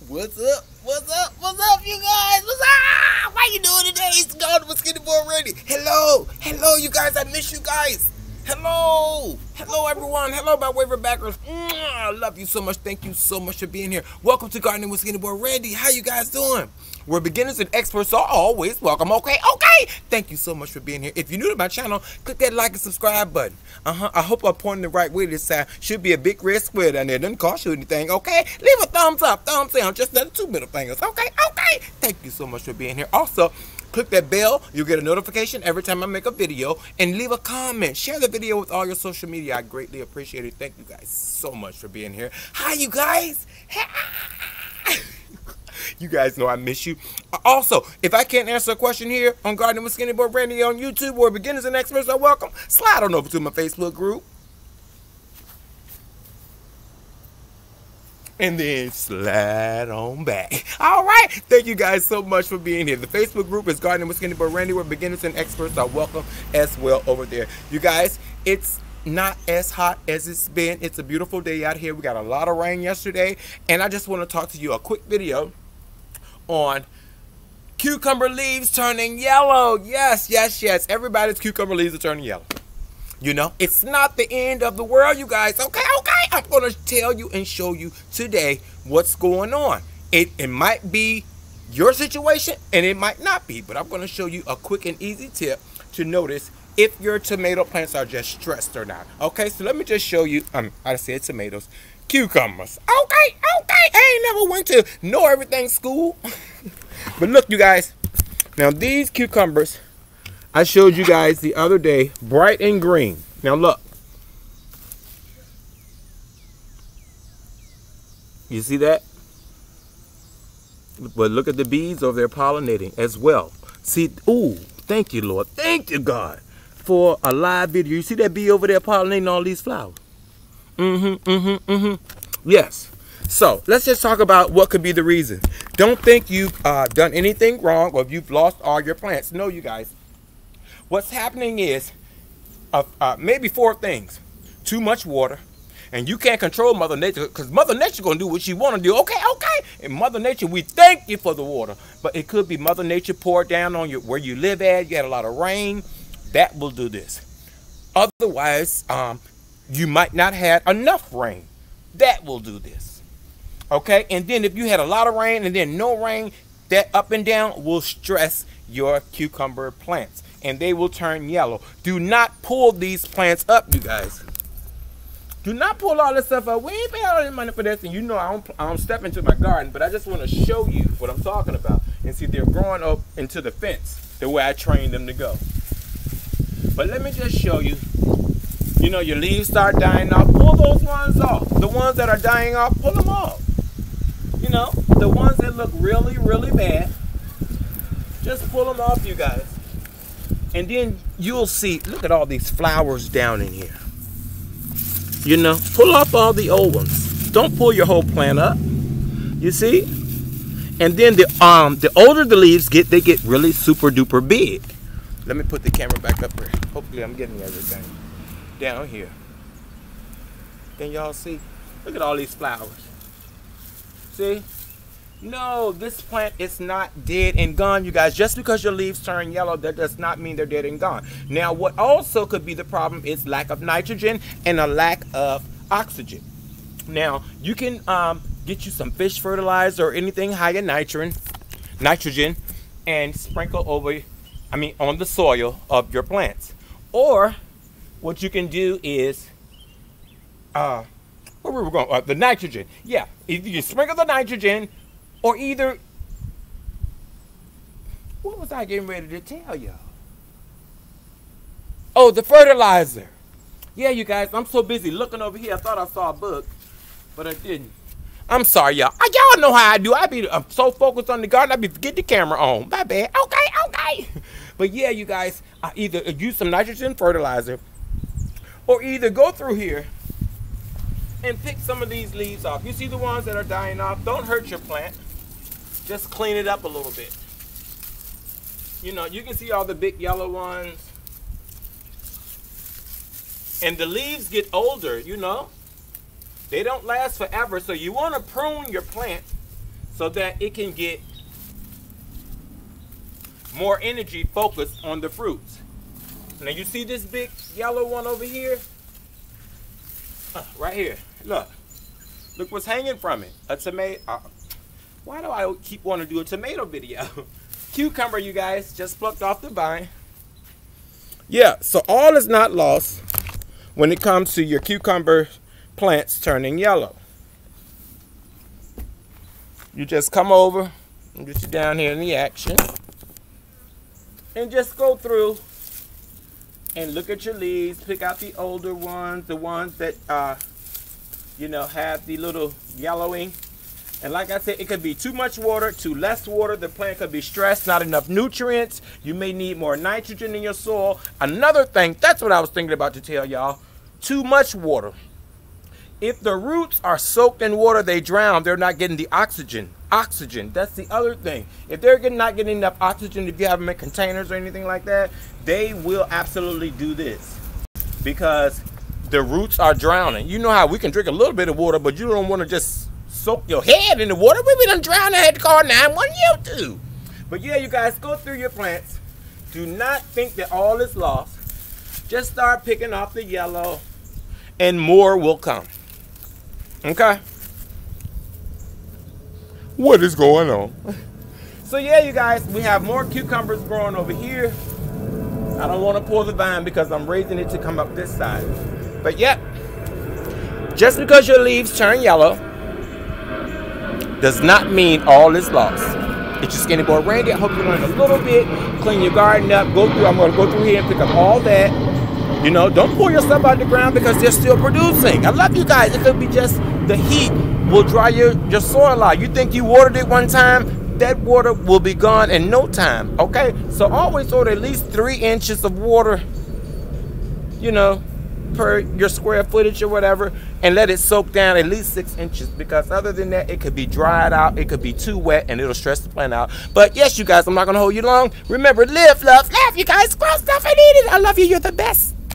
What's up? What's up? What's up, you guys? What's up? How you doing today? It's God with Skinny Boy Randy. Hello, hello, you guys. I miss you guys. Hello, hello, everyone. Hello, my waver backers. I love you so much. Thank you so much for being here. Welcome to Gardening with Skinny Boy Randy. How you guys doing? We're beginners and experts, so always welcome. Okay, okay. Thank you so much for being here. If you're new to my channel, click that like and subscribe button. Uh huh. I hope I'm pointing the right way this time. Should be a big red square down there. Doesn't cost you anything. Okay. Leave a thumbs up, thumbs down, just the two middle fingers. Okay, okay. Thank you so much for being here. Also. Click that bell, you'll get a notification every time I make a video, and leave a comment. Share the video with all your social media. I greatly appreciate it. Thank you guys so much for being here. Hi, you guys. You guys know I miss you. Also, if I can't answer a question here on Gardening with Skinny Boy Randy on YouTube or beginners and experts are welcome, slide on over to my Facebook group. And then slide on back. All right. Thank you guys so much for being here. The Facebook group is Gardening with Skinny Boy Randy, where beginners and experts are welcome as well over there. You guys, it's not as hot as it's been. It's a beautiful day out here. We got a lot of rain yesterday. And I just want to talk to you a quick video on cucumber leaves turning yellow. Yes, yes, yes. Everybody's cucumber leaves are turning yellow. You know, it's not the end of the world, you guys. Okay, okay. I'm going to tell you and show you today what's going on. It, it might be your situation and it might not be, but I'm going to show you a quick and easy tip to notice if your tomato plants are just stressed or not. Okay, so let me just show you. Um, I said tomatoes cucumbers. Okay, okay. I ain't never went to know everything school. but look, you guys. Now these cucumbers I showed you guys the other day, bright and green. Now look. You see that? But look at the bees over there pollinating as well. See, ooh, thank you, Lord. Thank you, God, for a live video. You see that bee over there pollinating all these flowers? Mm-hmm, mm-hmm, mm-hmm. Yes. So let's just talk about what could be the reason. Don't think you've uh, done anything wrong or you've lost all your plants. No, you guys. What's happening is uh, uh, maybe four things. Too much water. And you can't control Mother Nature because Mother Nature to do what she want to do. Okay, okay. And Mother Nature, we thank you for the water. But it could be Mother Nature poured down on you where you live at. You had a lot of rain. That will do this. Otherwise, um, you might not have enough rain. That will do this. Okay? And then if you had a lot of rain and then no rain, that up and down will stress your cucumber plants and they will turn yellow. Do not pull these plants up, you guys. Do not pull all this stuff up. We ain't paying all this money for this, and you know I don't, I don't step into my garden, but I just want to show you what I'm talking about. And see, they're growing up into the fence the way I trained them to go. But let me just show you you know, your leaves start dying off, pull those ones off. The ones that are dying off, pull them off. You know, the ones that look really, really bad, just pull them off, you guys. And then you'll see, look at all these flowers down in here. You know, pull off all the old ones. Don't pull your whole plant up. You see? And then the um the older the leaves get, they get really super duper big. Let me put the camera back up here. Hopefully I'm getting everything down here. Can y'all see? Look at all these flowers. See? No, this plant is not dead and gone, you guys. Just because your leaves turn yellow, that does not mean they're dead and gone. Now, what also could be the problem is lack of nitrogen and a lack of oxygen. Now, you can um, get you some fish fertilizer or anything high in nitrogen, nitrogen, and sprinkle over, I mean, on the soil of your plants. Or what you can do is, uh, where were we going? Uh, the nitrogen. Yeah, if you sprinkle the nitrogen, or either, what was I getting ready to tell y'all? Oh, the fertilizer. Yeah, you guys, I'm so busy looking over here. I thought I saw a book, but I didn't. I'm sorry, y'all. Y'all know how I do. I be I'm so focused on the garden, I be forget the camera on. My bad. Okay, okay. But yeah, you guys, I either uh, use some nitrogen fertilizer or either go through here and pick some of these leaves off. You see the ones that are dying off? Don't hurt your plant. Just clean it up a little bit. You know, you can see all the big yellow ones. And the leaves get older, you know. They don't last forever, so you want to prune your plant so that it can get more energy focused on the fruits. Now you see this big yellow one over here? Uh, right here. Look. Look what's hanging from it. A tomato. Uh, why do I keep wanting to do a tomato video? Cucumber, you guys, just plucked off the vine. Yeah, so all is not lost when it comes to your cucumber plants turning yellow. You just come over and get you down here in the action and just go through and look at your leaves pick out the older ones the ones that uh you know have the little yellowing and like I said, it could be too much water, too less water. The plant could be stressed, not enough nutrients. You may need more nitrogen in your soil. Another thing, that's what I was thinking about to tell y'all. Too much water. If the roots are soaked in water, they drown. They're not getting the oxygen. Oxygen. That's the other thing. If they're not getting enough oxygen, if you have them in containers or anything like that, they will absolutely do this because the roots are drowning. You know how we can drink a little bit of water, but you don't want to just soak your head in the water. We done drown. I had to call 911 you do. But yeah, you guys go through your plants. Do not think that all is lost. Just start picking off the yellow and more will come. Okay? What is going on? So yeah, you guys, we have more cucumbers growing over here. I don't want to pull the vine because I'm raising it to come up this side. But yep, just because your leaves turn yellow does not mean all is lost. It's your skinny boy Randy. I hope you learned a little bit. Clean your garden up. Go through. I'm going to go through here and pick up all that. You know, don't pull yourself out of the ground because they're still producing. I love you guys. It could be just the heat will dry your, your soil out. You think you watered it one time, that water will be gone in no time. Okay? So always order at least three inches of water, you know, per your square footage or whatever, and let it soak down at least six inches because other than that, it could be dried out, it could be too wet, and it'll stress the plant out. But yes, you guys, I'm not gonna hold you long. Remember, live, love, laugh, you guys. Grow stuff, I need it. I love you. You're the best.